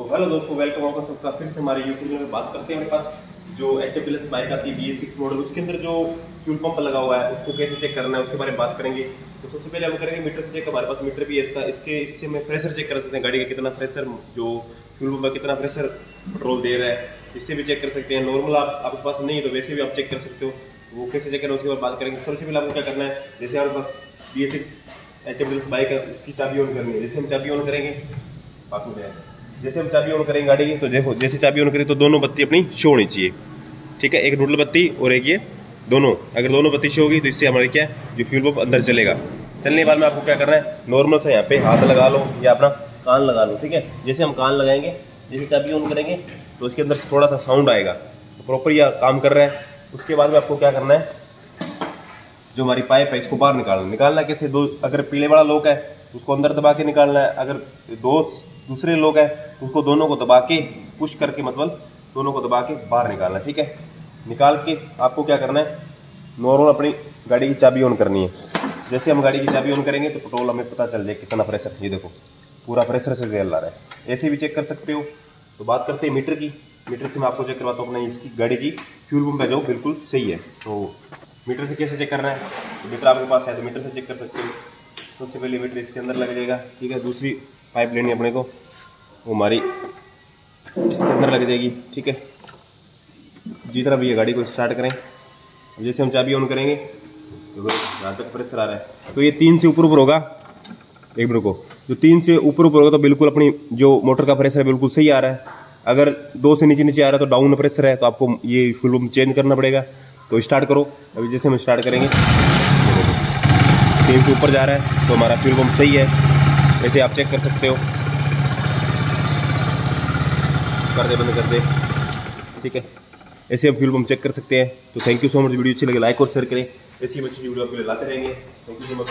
तो हेलो दोस्तों वेलकम आपका सबका फिर से हमारे यूट्यूब में बात करते हैं हमारे पास। जो एच एफ़ प्लस बाइक आती है बी सिक्स मॉडल उसके अंदर जो फ्यूल पंप लगा हुआ है, उसको कैसे चेक करना है, उसके बारे में बात करेंगे। तो सबसे पहले हम करेंगे मीटर से चेक हमारे पास मीटर भी है इसका। इसके, इससे हमें प्रेशर चेक कर सकते हैं, गाड़ी का कितना प्रेशर जो फ्यूल पंप कितना प्रेशर पेट्रोल दे रहा है, इससे भी चेक कर सकते हैं। नॉर्मल आप, आपके पास नहीं है तो वैसे भी आप चेक कर सकते हो। वो कैसे चेक करना उसके बाद बात करेंगे। सबसे पहले आपको क्या करना है, जैसे हमारे पास B S six H F bike है, उसकी चाबी ऑन करनी है। जैसे हम चाबी ऑन करेंगे, बात जैसे हम चाबी ऑन करेंगे गाड़ी की तो देखो, जैसे चाबी ऑन करें तो दोनों बत्ती अपनी शो होनी चाहिए। ठीक है? एक नूडल बत्ती और एक ये, दोनों। अगर दोनों बत्ती शो होगी तो इससे हमारे क्या है? जो फ्यूल पंप अंदर चलेगा। चलने के बाद में आपको क्या करना है? नॉर्मल से यहाँ पे हाथ लगा लो, या अपना कान लगा लो, ठीक है? जैसे हम कान लगाएँगे, जैसे चाबी ऑन करेंगे तो उसके अंदर थोड़ा सा साउंड आएगा। तो प्रॉपर यह काम कर रहा है। उसके बाद में आपको क्या करना है? जो हमारी पाइप है, इसको बाहर निकालना निकालना कैसे? दो, अगर पीले वाला लोक है, उसको अंदर दबा के निकालना है। अगर दो दूसरे लोग हैं उसको दोनों को दबा के पुश करके मतलब दोनों को दबा के बाहर निकालना, ठीक है? निकाल के आपको क्या करना है? नॉर्मल अपनी गाड़ी की चाबी ऑन करनी है। जैसे हम गाड़ी की चाबी ऑन करेंगे तो पेट्रोल हमें पता चल जाए कितना प्रेशर ये देखो, पूरा प्रेशर से तेल ला रहा है। ऐसे भी चेक कर सकते हो। तो बात करते हैं मीटर की। मीटर से मैं आपको चेक करवाता हूँ अपने इसकी गाड़ी की फ्यूल पंप है जो, बिल्कुल सही है। तो मीटर से कैसे चेक करना है? तो मीटर आपके पास है तो मीटर से चेक कर सकते हो। सबसे पहले मीटर इसके अंदर लग जाएगा, ठीक है? दूसरी पाइप लेनी अपने को। वो हमारी इसके अंदर लग जाएगी, ठीक है? जी भी भैया गाड़ी को स्टार्ट करें। जैसे हम चाबी ऑन करेंगे तो यहाँ तक प्रेशर आ रहा है। तो ये तीन से ऊपर ऊपर होगा, एक मिनट को जो तीन से ऊपर ऊपर होगा तो बिल्कुल अपनी जो मोटर का प्रेशर है, बिल्कुल सही आ रहा है। अगर दो से नीचे नीचे आ रहा है तो डाउन प्रेशर है तो आपको ये फुल चेंज करना पड़ेगा। तो स्टार्ट करो। अभी जैसे हम स्टार्ट करेंगे, तीन से ऊपर जा रहा है तो हमारा फ्यूल पंप सही है। ऐसे आप चेक कर सकते हो। कर दे बंद कर दे। ठीक है? ऐसे आप फ्यूल पंप चेक कर सकते हैं। तो thank you so much video अच्छी लगे लाइक और शेयर करें। ऐसी अच्छी वीडियो आपके लिए लाते रहेंगे। Thank you so much